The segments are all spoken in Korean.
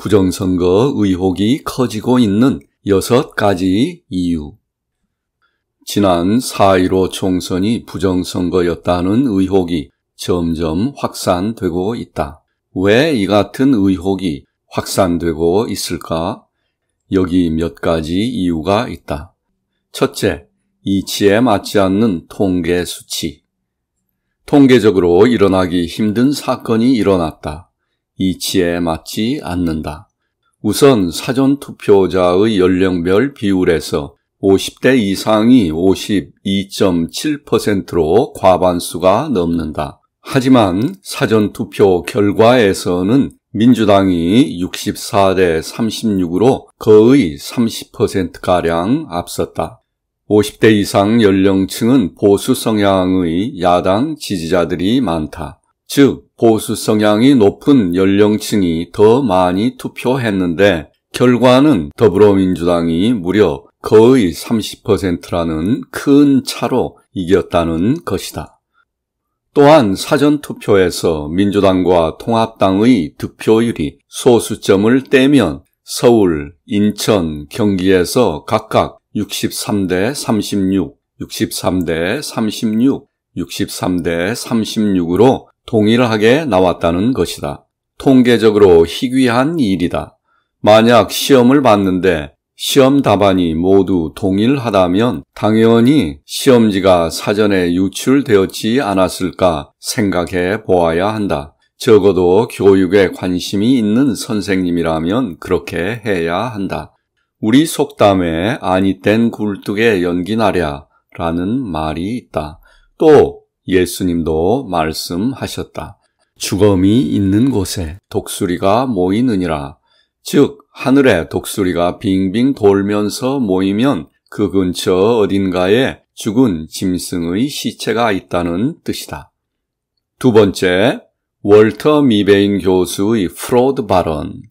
부정선거 의혹이 커지고 있는 여섯 가지 이유. 지난 4.15 총선이 부정선거였다는 의혹이 점점 확산되고 있다. 왜 이 같은 의혹이 확산되고 있을까? 여기 몇 가지 이유가 있다. 첫째, 이치에 맞지 않는 통계 수치. 통계적으로 일어나기 힘든 사건이 일어났다. 이치에 맞지 않는다. 우선 사전투표자의 연령별 비율에서 50대 이상이 52.7%로 과반수가 넘는다. 하지만 사전투표 결과에서는 민주당이 64대 36으로 거의 30%가량 앞섰다. 50대 이상 연령층은 보수 성향의 야당 지지자들이 많다. 즉, 보수 성향이 높은 연령층이 더 많이 투표했는데 결과는 더불어민주당이 무려 거의 30%라는 큰 차로 이겼다는 것이다. 또한 사전투표에서 민주당과 통합당의 득표율이 소수점을 떼면 서울, 인천, 경기에서 각각 63대 36, 63대 36, 63대 36으로 동일하게 나왔다는 것이다. 통계적으로 희귀한 일이다. 만약 시험을 봤는데 시험 답안이 모두 동일하다면 당연히 시험지가 사전에 유출되었지 않았을까 생각해 보아야 한다. 적어도 교육에 관심이 있는 선생님이라면 그렇게 해야 한다. 우리 속담에 아니 땐 굴뚝에 연기 나랴 라는 말이 있다. 또 예수님도 말씀하셨다. 주검이 있는 곳에 독수리가 모이느니라. 즉, 하늘에 독수리가 빙빙 돌면서 모이면 그 근처 어딘가에 죽은 짐승의 시체가 있다는 뜻이다. 두 번째, 월터 미베인 교수의 fraud 발언.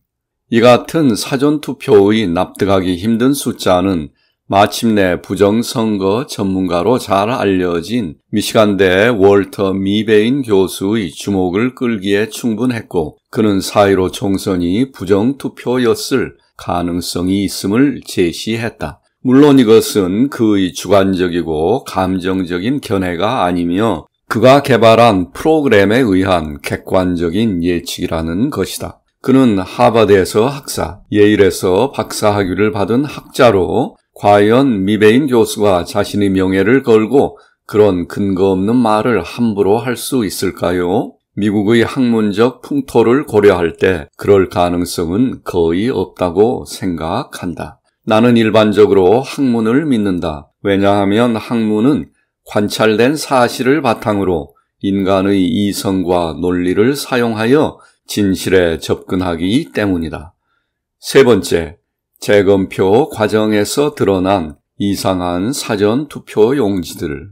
이 같은 사전투표의 납득하기 힘든 숫자는 마침내 부정선거 전문가로 잘 알려진 미시간대 월터 미베인 교수의 주목을 끌기에 충분했고 그는 4.15 총선이 부정투표였을 가능성이 있음을 제시했다. 물론 이것은 그의 주관적이고 감정적인 견해가 아니며 그가 개발한 프로그램에 의한 객관적인 예측이라는 것이다. 그는 하버드에서 학사, 예일에서 박사학위를 받은 학자로 과연 미베인 교수가 자신의 명예를 걸고 그런 근거 없는 말을 함부로 할 수 있을까요? 미국의 학문적 풍토를 고려할 때 그럴 가능성은 거의 없다고 생각한다. 나는 일반적으로 학문을 믿는다. 왜냐하면 학문은 관찰된 사실을 바탕으로 인간의 이성과 논리를 사용하여 진실에 접근하기 때문이다. 세 번째, 재검표 과정에서 드러난 이상한 사전 투표 용지들.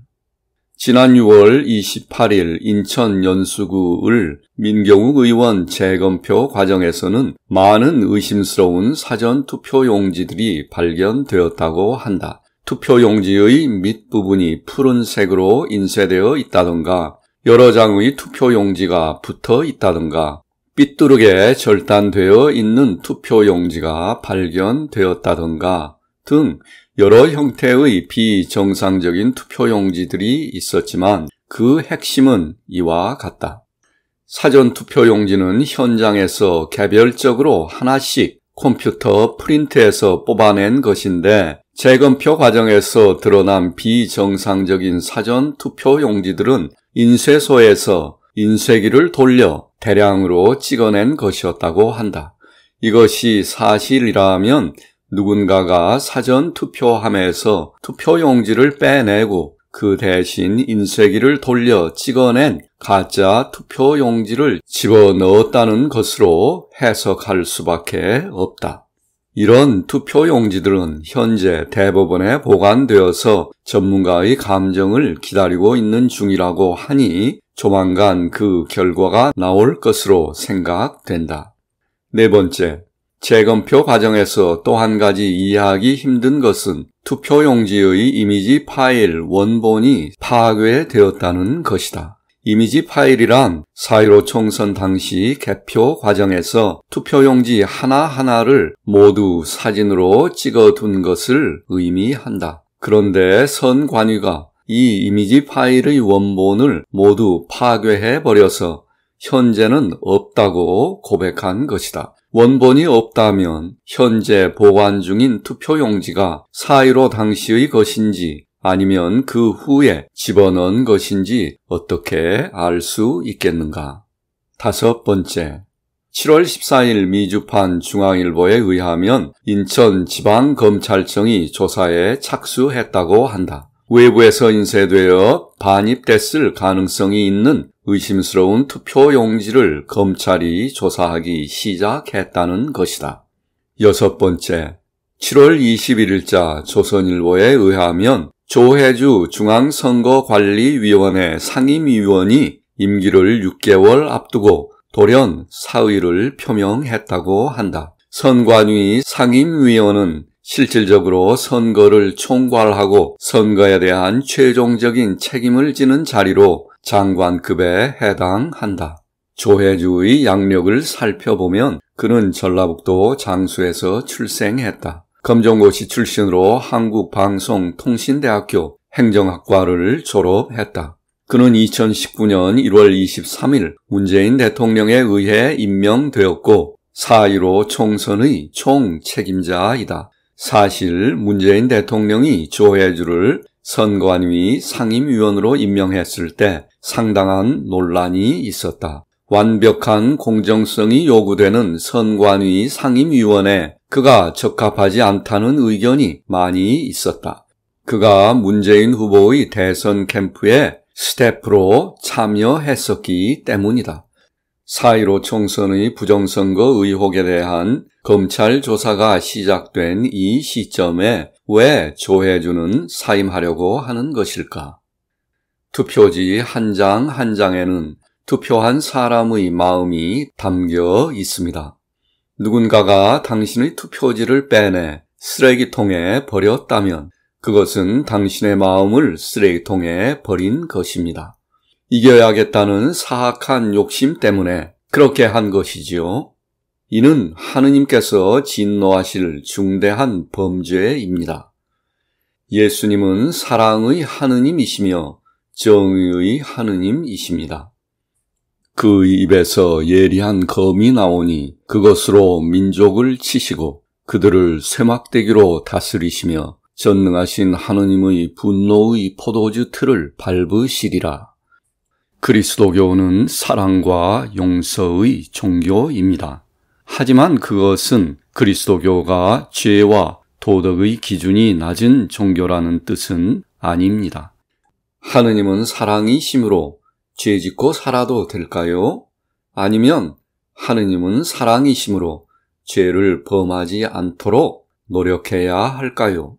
지난 6월 28일 인천 연수구 을 민경욱 의원 재검표 과정에서는 많은 의심스러운 사전 투표 용지들이 발견되었다고 한다. 투표 용지의 밑부분이 푸른색으로 인쇄되어 있다던가 여러 장의 투표 용지가 붙어 있다던가 삐뚤게 절단되어 있는 투표용지가 발견되었다던가 등 여러 형태의 비정상적인 투표용지들이 있었지만 그 핵심은 이와 같다. 사전 투표용지는 현장에서 개별적으로 하나씩 컴퓨터 프린트에서 뽑아낸 것인데 재검표 과정에서 드러난 비정상적인 사전 투표용지들은 인쇄소에서 인쇄기를 돌려 대량으로 찍어낸 것이었다고 한다. 이것이 사실이라면 누군가가 사전 투표함에서 투표용지를 빼내고 그 대신 인쇄기를 돌려 찍어낸 가짜 투표용지를 집어 넣었다는 것으로 해석할 수밖에 없다. 이런 투표용지들은 현재 대법원에 보관되어서 전문가의 감정을 기다리고 있는 중이라고 하니 조만간 그 결과가 나올 것으로 생각된다. 네 번째, 재검표 과정에서 또 한 가지 이해하기 힘든 것은 투표용지의 이미지 파일 원본이 파괴되었다는 것이다. 이미지 파일이란 4.15 총선 당시 개표 과정에서 투표용지 하나하나를 모두 사진으로 찍어둔 것을 의미한다. 그런데 선관위가 이 이미지 파일의 원본을 모두 파괴해 버려서 현재는 없다고 고백한 것이다. 원본이 없다면 현재 보관 중인 투표용지가 4.15 당시의 것인지 아니면 그 후에 집어넣은 것인지 어떻게 알 수 있겠는가? 다섯 번째. 7월 14일 미주판 중앙일보에 의하면 인천 지방검찰청이 조사에 착수했다고 한다. 외부에서 인쇄되어 반입됐을 가능성이 있는 의심스러운 투표 용지를 검찰이 조사하기 시작했다는 것이다. 여섯 번째, 7월 21일자 조선일보에 의하면 조혜주 중앙선거관리위원회 상임위원이 임기를 6개월 앞두고 돌연 사의를 표명했다고 한다. 선관위 상임위원은 실질적으로 선거를 총괄하고 선거에 대한 최종적인 책임을 지는 자리로 장관급에 해당한다. 조혜주의 양력을 살펴보면 그는 전라북도 장수에서 출생했다. 검정고시 출신으로 한국방송통신대학교 행정학과를 졸업했다. 그는 2019년 1월 23일 문재인 대통령에 의해 임명되었고 4.15 총선의 총책임자이다. 사실 문재인 대통령이 조혜주를 선관위 상임위원으로 임명했을 때 상당한 논란이 있었다. 완벽한 공정성이 요구되는 선관위 상임위원회 그가 적합하지 않다는 의견이 많이 있었다. 그가 문재인 후보의 대선 캠프에 스태프로 참여했었기 때문이다. 4.15 총선의 부정선거 의혹에 대한 검찰 조사가 시작된 이 시점에 왜 조혜주는 사임하려고 하는 것일까? 투표지 한 장한 한 장에는 투표한 사람의 마음이 담겨 있습니다. 누군가가 당신의 투표지를 빼내 쓰레기통에 버렸다면 그것은 당신의 마음을 쓰레기통에 버린 것입니다. 이겨야겠다는 사악한 욕심 때문에 그렇게 한 것이지요. 이는 하느님께서 진노하실 중대한 범죄입니다. 예수님은 사랑의 하느님이시며 정의의 하느님이십니다. 그 입에서 예리한 검이 나오니 그것으로 민족을 치시고 그들을 쇠막대기로 다스리시며 전능하신 하느님의 분노의 포도주 틀을 밟으시리라. 그리스도교는 사랑과 용서의 종교입니다. 하지만 그것은 그리스도교가 죄와 도덕의 기준이 낮은 종교라는 뜻은 아닙니다. 하느님은 사랑이심으로 죄 짓고 살아도 될까요? 아니면 하느님은 사랑이심으로 죄를 범하지 않도록 노력해야 할까요?